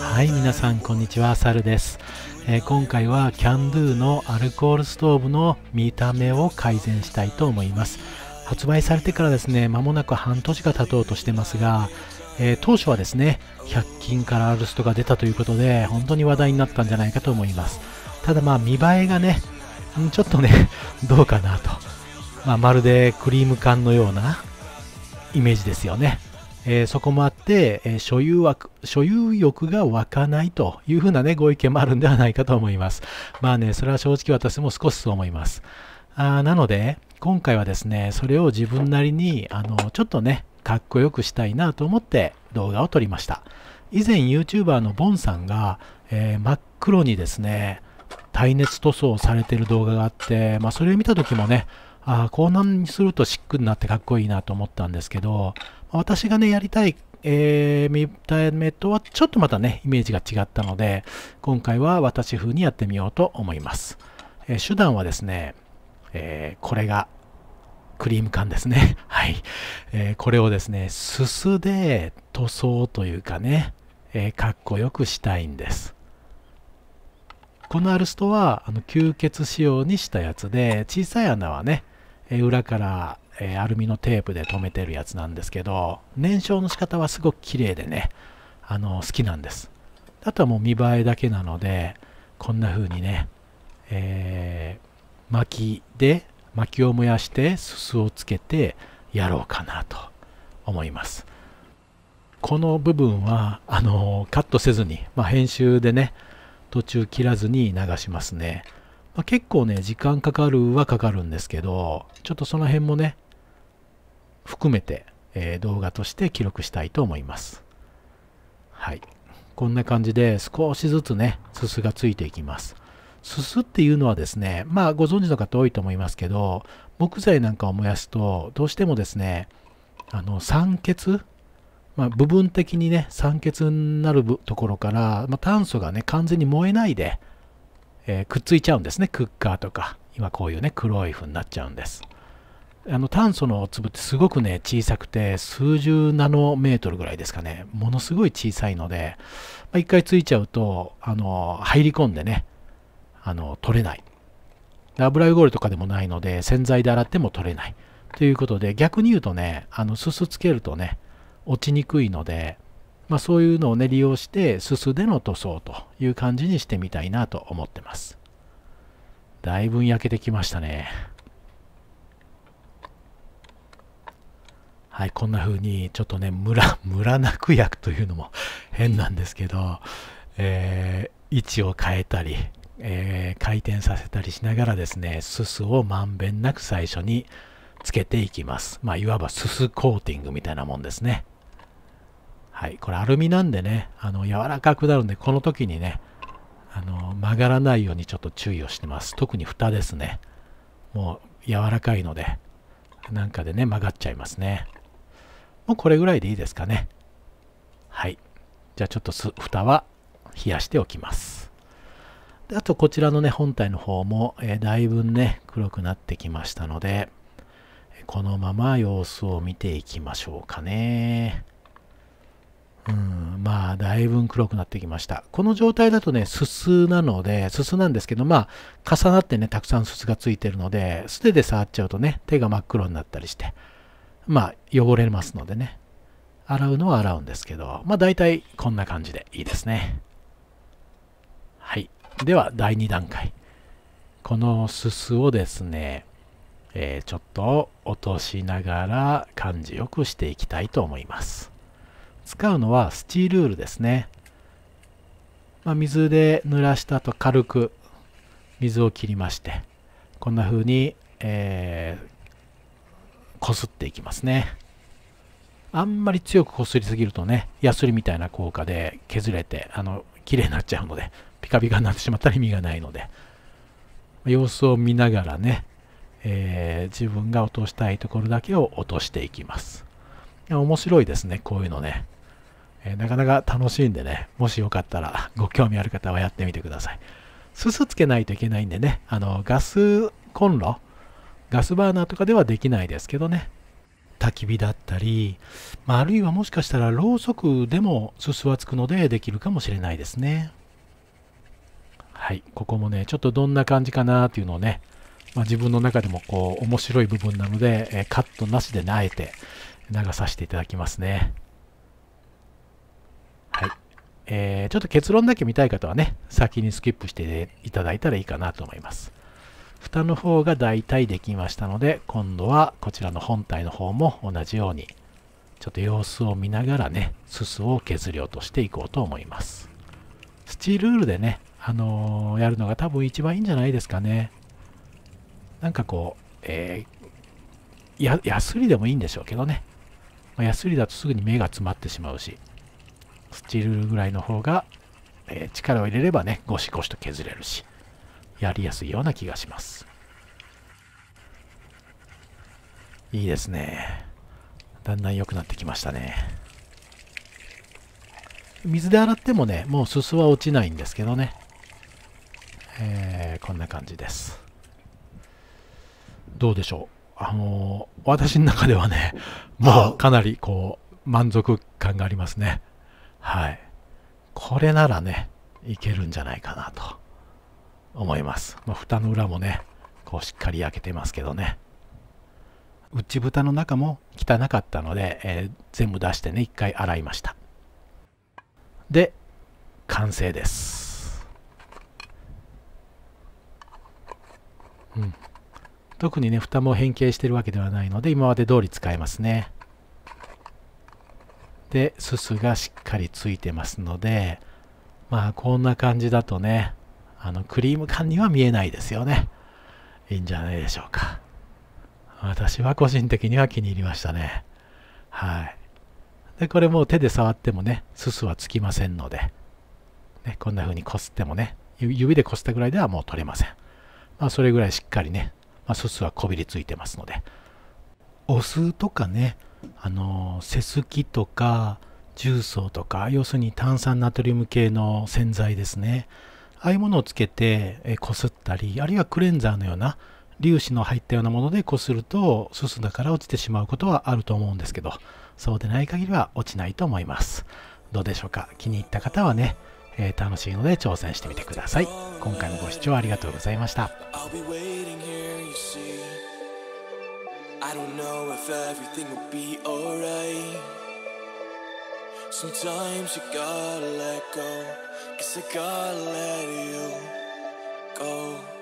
はい皆さんこんにちはサルです、えー、今回はキャンドゥのアルコールストーブの見た目を改善したいと思います。発売されてからですね間もなく半年が経とうとしてますが、えー、当初はですね100均からアルストが出たということで本当に話題になったんじゃないかと思います。ただまあ見栄えがねちょっとね どうかなと、まあ、まるでクリーム缶のようなイメージですよね。えー、そこもあって、えー、所有枠所有欲が湧かないというふうなね、ご意見もあるんではないかと思います。まあね、それは正直私も少しそう思います。あなので、今回はですね、それを自分なりに、あの、ちょっとね、かっこよくしたいなと思って動画を撮りました。以前 YouTuber のボンさんが、えー、真っ黒にですね、耐熱塗装されてる動画があって、まあ、それを見た時もね、ああ、こうなんにするとシックになってかっこいいなと思ったんですけど、私がね、やりたい、えー、見た目とはちょっとまたね、イメージが違ったので、今回は私風にやってみようと思います。えー、手段はですね、えー、これがクリーム缶ですね。はい。えー、これをですね、すすで塗装というかね、えー、かっこよくしたいんです。このアルストはあの吸血仕様にしたやつで、小さい穴はね、え裏からえ、アルミのテープで留めてるやつなんですけど、燃焼の仕方はすごく綺麗でね、あの、好きなんです。あとはもう見栄えだけなので、こんな風にね、えー、薪で、薪を燃やしてすすをつけてやろうかなと思います。この部分は、あの、カットせずに、まあ、編集でね、途中切らずに流しますね。まあ、結構ね、時間かかるはかかるんですけど、ちょっとその辺もね、含めて、えー、動画として記録したいと思います。はい。こんな感じで少しずつね、すすがついていきます。すすっていうのはですね、まあご存知の方多いと思いますけど、木材なんかを燃やすと、どうしてもですね、あの酸欠、まあ、部分的にね、酸欠になるところから、まあ、炭素がね、完全に燃えないで、えー、くっついちゃうんですね、クッカーとか。今こういうね、黒い風になっちゃうんです。あの炭素の粒ってすごくね、小さくて、数十ナノメートルぐらいですかね。ものすごい小さいので、まあ、一回ついちゃうと、あの、入り込んでね、あの、取れない。油汚れとかでもないので、洗剤で洗っても取れない。ということで、逆に言うとね、あの、すすつけるとね、落ちにくいので、まあ、そういうのをね、利用して、すすでの塗装という感じにしてみたいなと思ってます。だいぶ焼けてきましたね。はい、こんな風にちょっとね、ムラ、ムラなく焼くというのも 変なんですけど、えー、位置を変えたり、えー、回転させたりしながらですね、すすをまんべんなく最初につけていきます。まあ、いわばすすコーティングみたいなもんですね。はい、これアルミなんでね、あの、柔らかくなるんで、この時にね、あの、曲がらないようにちょっと注意をしてます。特に蓋ですね。もう柔らかいので、なんかでね、曲がっちゃいますね。もうこれぐらいでいいですかね。はい。じゃあちょっと蓋は冷やしておきます。であとこちらのね、本体の方も、えー、だいぶね、黒くなってきましたので、このまま様子を見ていきましょうかね。うん、まあ、だいぶ黒くなってきました。この状態だとね、すすなので、すすなんですけど、まあ、重なってね、たくさんすすがついてるので、素手で触っちゃうとね、手が真っ黒になったりして、まあ、汚れますのでね。洗うのは洗うんですけど、まあ大体こんな感じでいいですね。はい。では、第2段階。このすすをですね、えー、ちょっと落としながら感じよくしていきたいと思います。使うのはスチールールですね。まあ、水で濡らした後軽く水を切りまして、こんな風に、えー、こすっていきますね。あんまり強くこすりすぎるとね、ヤスリみたいな効果で削れて、あの、綺麗になっちゃうので、ピカピカになってしまったら意味がないので、様子を見ながらね、えー、自分が落としたいところだけを落としていきます。面白いですね、こういうのね。えー、なかなか楽しいんでね、もしよかったらご興味ある方はやってみてください。すすつけないといけないんでね、あの、ガスコンロ、ガスバーナーとかではできないですけどね。焚き火だったり、まあ、あるいはもしかしたらろうそくでもすすはつくのでできるかもしれないですね。はい、ここもね、ちょっとどんな感じかなっていうのをね、まあ、自分の中でもこう面白い部分なので、えカットなしであえて流させていただきますね。えー、ちょっと結論だけ見たい方はね、先にスキップしていただいたらいいかなと思います。蓋の方が大体できましたので、今度はこちらの本体の方も同じように、ちょっと様子を見ながらね、すすを削り落としていこうと思います。スチールールでね、あのー、やるのが多分一番いいんじゃないですかね。なんかこう、えー、や、ヤスリでもいいんでしょうけどね。まあ、ヤスリだとすぐに目が詰まってしまうし、スチールぐらいの方が、えー、力を入れればね、ゴシゴシと削れるし。やりやすいような気がします。いいですね。だんだん良くなってきましたね。水で洗ってもね、もうすすは落ちないんですけどね。えー、こんな感じです。どうでしょう？あのー、私の中ではね、もうかなりこう、満足感がありますね。はい。これならね、いけるんじゃないかなと。思います。まあ、蓋の裏もね、こうしっかり焼けてますけどね。内蓋の中も汚かったので、えー、全部出してね、一回洗いました。で、完成です。うん。特にね、蓋も変形してるわけではないので、今まで通り使えますね。で、すすがしっかりついてますので、まあ、こんな感じだとね、あのクリーム感には見えないですよね。いいんじゃないでしょうか。私は個人的には気に入りましたね。はい。で、これもう手で触ってもね、すすはつきませんので、ね、こんな風にこすってもね、指でこすったぐらいではもう取れません。まあ、それぐらいしっかりね、まあ、すすはこびりついてますので、お酢とかね、あの、セスキとか重曹とか、要するに炭酸ナトリウム系の洗剤ですね。ああいうものをつけてこすったり、あるいはクレンザーのような粒子の入ったようなものでこすると、すすだから落ちてしまうことはあると思うんですけど、そうでない限りは落ちないと思います。どうでしょうか？気に入った方はね、えー、楽しいので挑戦してみてください。今回もご視聴ありがとうございました。I don't know if everything will be alright. Sometimes you gotta let go. Cause I gotta let you go.